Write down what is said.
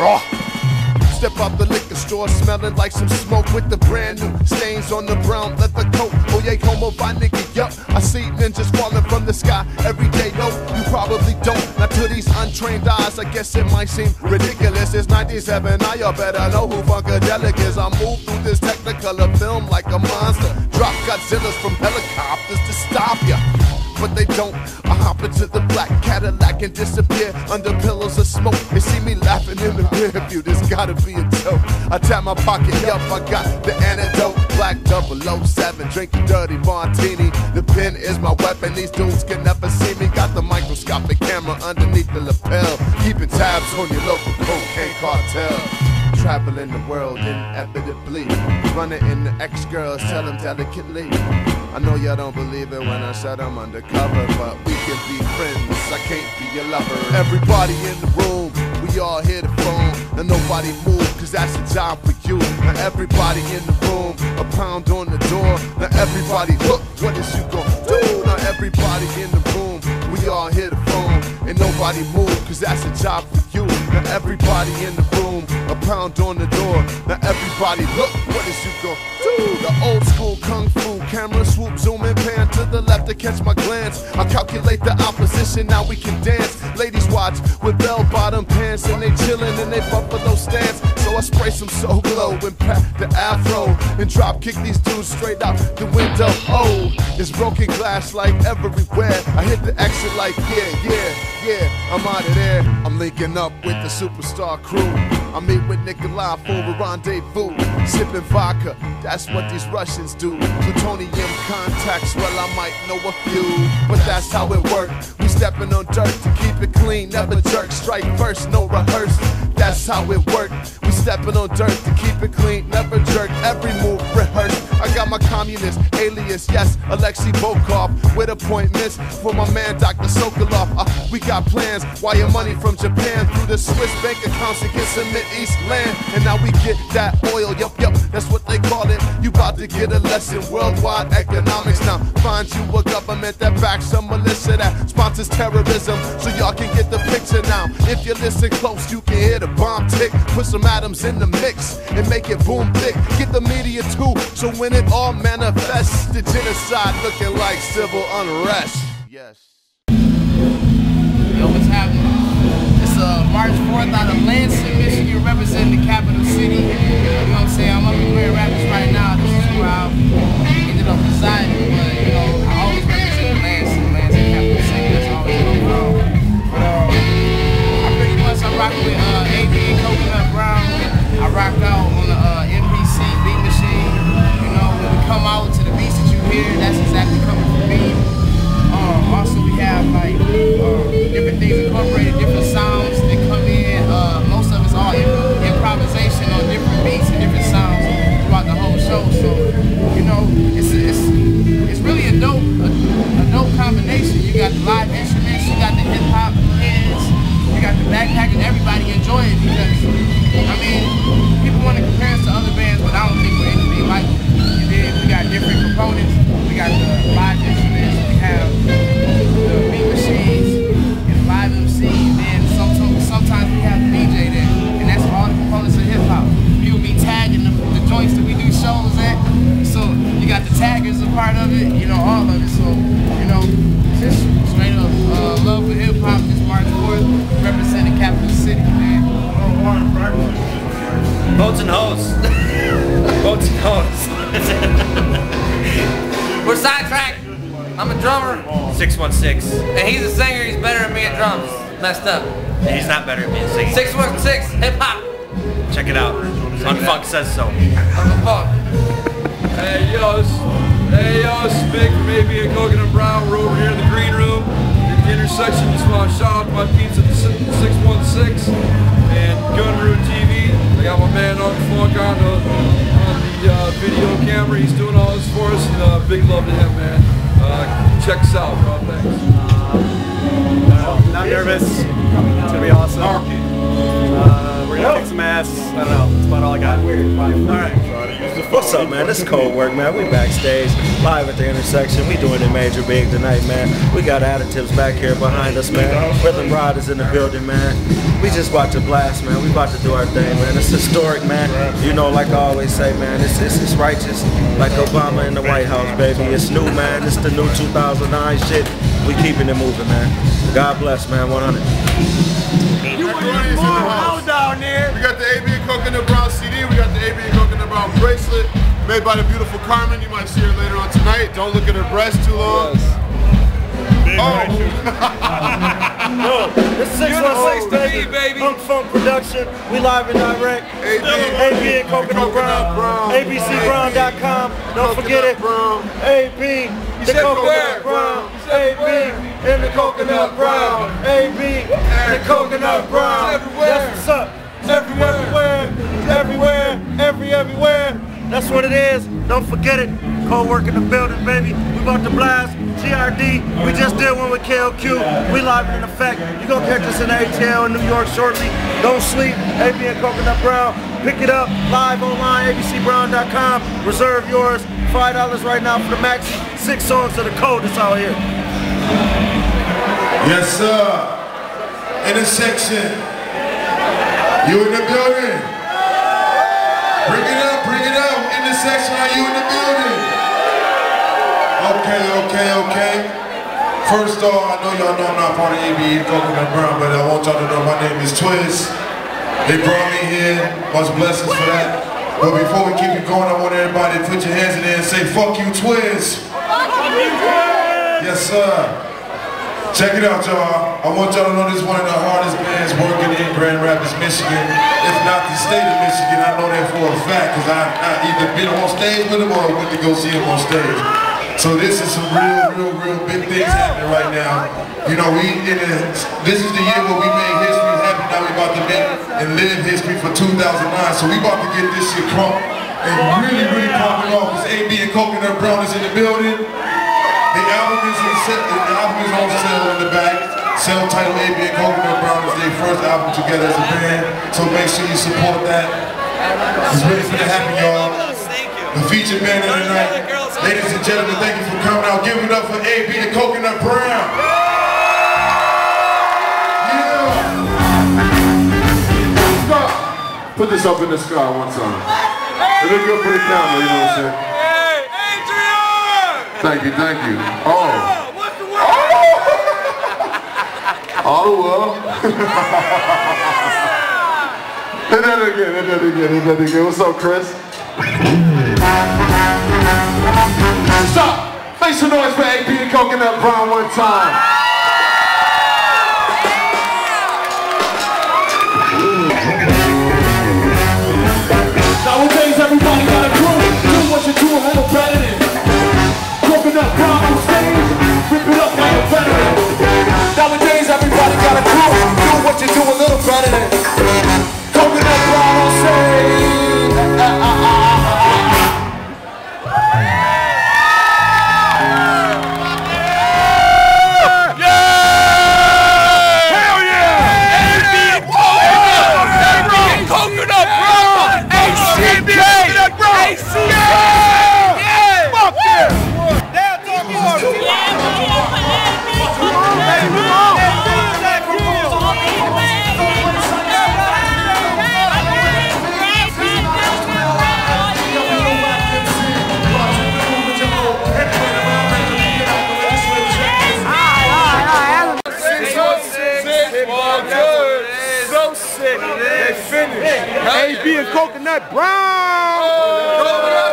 raw. Step out the liquor store smelling like some smoke with the brand new stains on the brown leather coat. Oh yeah, homo by nigga, yup. I see ninjas falling from the sky every day. No, you probably don't. Now to these untrained eyes, I guess it might seem ridiculous. It's 97, now you better know who Funkadelic is. I move through this technicolor film like a monster. Drop Godzillas from helicopters they don't. I hop into the black Cadillac and disappear under pillows of smoke. They see me laughing in the rear view. This gotta be a joke. I tap my pocket, yup, I got the antidote. Black 007, drinking dirty martini. The pen is my weapon. These dudes can never see me. Got the microscopic camera underneath the lapel, keeping tabs on your local cocaine cartel traveling the world inevitably. Running in the ex girls, tell them delicately. I know y'all don't believe it when I said I'm undercover, but we can be friends. I can't be your lover. Everybody in the room, we all here the phone. And nobody move, cause that's the job for you. Now everybody in the room, a pound on the door. Now everybody, look, what is you gonna do? Now everybody in the room, we all here the phone. And nobody move, cause that's the job for you. Now everybody in the room, a pound on the door. Now everybody, look, what is you gonna do? The old school kung fu camera swoop, zoom and pan to the left to catch my glance. I calculate the opposition, now we can dance. Ladies watch with bell bottom pants and they chillin' in they buffalo stance. So I spray some soul glow and pat the afro and drop kick these dudes straight out the window. Oh, it's broken glass like everywhere. I hit the exit like yeah, yeah, yeah. I'm out of there. I'm linking up with the superstar crew. I with Nikolai for a rendezvous. Sipping vodka, that's what these Russians do. Plutonium contacts, well, I might know a few, but that's how it works. We stepping on dirt to keep it clean, never jerk. Strike first, no rehearse. That's how it works. We stepping on dirt to keep it clean, never jerk. Every move rehearsed. I got my communist alias, yes, Alexei Volkov, with appointments for my man Dr. Sokolov. Uh, we got plans, wire money from Japan through the Swiss bank accounts to get some East land. And now we get that oil, yup, yup, that's what they call it. You about to get a lesson, worldwide economics. Now find you a government that backs some militia that sponsors terrorism, so y'all can get the picture now. If you listen close, you can hear the bomb tick. Put some atoms in the mix and make it boom thick. Get the media too, so when it all manifests, the genocide looking like civil unrest. Yes. Yo, what's happening? It's uh, March 4th out of Lansing, Michigan, representing the capital city. You know what I'm saying? I'm up in Grand Rapids right now. This is where I ended up residing, but you know, got the taggers a part of it. You know all of it. So you know, just straight up uh, love for hip hop. This March 4th, representing capital city, man. Boats and hoes. Boats and hoes. We're sidetracked. I'm a drummer, 616. and he's a singer. He's better than me at drums. Messed up. He's not better at me at singing. 616 hip hop. Check it out. Unk Funk says so. Uncle Funk. Hey yo, it's, hey yo, it's Big from AB and Coconut Brown. We're over here in the green room at the intersection. Just want to shout out to my the 616 and Gun Rule TV. I got my man Uncle Funk on the on the uh, video camera. He's doing all this for us, and uh, big love to him, man. Uh, check us out, bro. Thanks. Not nervous. It's gonna be awesome. That's, I don't know, that's about all I got. Alright. What's up, man? This is Cold Work, man. We backstage, live at the intersection. We doing it major big tonight, man. We got additives back here behind us, man. Rhythm Rod is in the building, man. We just about to blast, man. We about to do our thing, man. It's historic, man. You know, like I always say, man, it's, it's, it's righteous, like Obama in the White House, baby. It's new, man. It's the new 2009 shit. We keeping it moving, man. God bless, man. 100. Down there. We got the AB and Coconut Brown CD. We got the AB and Coconut Brown bracelet made by the beautiful Carmen. You might see her later on tonight. Don't look at her breast too long. Big Oh. No, this is 616, baby. baby. Funk Funk Production. We live and direct. AB, AB and Coconut Brown. ABCBrown.com. Don't forget it. Brown. AB, the Coconut? Brown. AB and the Coconut Brown. AB and the Coconut Brown. That's what's up. Everywhere, everywhere, every, everywhere. That's what it is. Don't forget it. Co-work in the building, baby. We about to blast. TRD. We just did one with KLQ. We live in effect. You gonna catch us in ATL in New York shortly. Don't sleep. AB and Coconut Brown. Pick it up live online. ABCBrown.com. Reserve yours. Five dollars right now for the maxi. Six songs to the code that's out here. Yes, sir. Intersection. You in the building? Bring it up, bring it up. Intersection, are you in the building? Okay, okay, okay. First off, I know y'all know I'm not part of AB Coconut Brown, but I want y'all to know my name is Twiz. They brought me here. Much blessings for that. But before we keep it going, I want everybody to put your hands in there and say, fuck you, Twiz. Yes, sir. Check it out, y'all. I want y'all to know this is one of the hardest bands working in Grand Rapids, Michigan. If not the state of Michigan, I know that for a fact because I, I either been on stage with them or I went to go see them on stage. So this is some real, real, real big things happening right now. You know, we in a, this is the year where we made history happen. Now we about to make and live history for 2009. So we about to get this shit crunk and really, really popping off. Because AB and Coconut Brown is in the building. Album is on set, the album is on sale in the back. Self-titled AB and Coconut Brown is their first album together as a band. So make sure you support that. It's really gonna happen, y'all. The featured band of the night. Ladies and gentlemen, thank you for coming out. Give it up for AB and Coconut Brown. Put this up in the sky one time. It look good for the camera, you know what I'm saying? Thank you, thank you. Oh. What's the word? Oh well. hit that again, hit that again, hit that again. What's up, Chris? Stop! Make some noise for AB and Coconut Brown one time. Nowadays AB and Coconut Brown. Oh,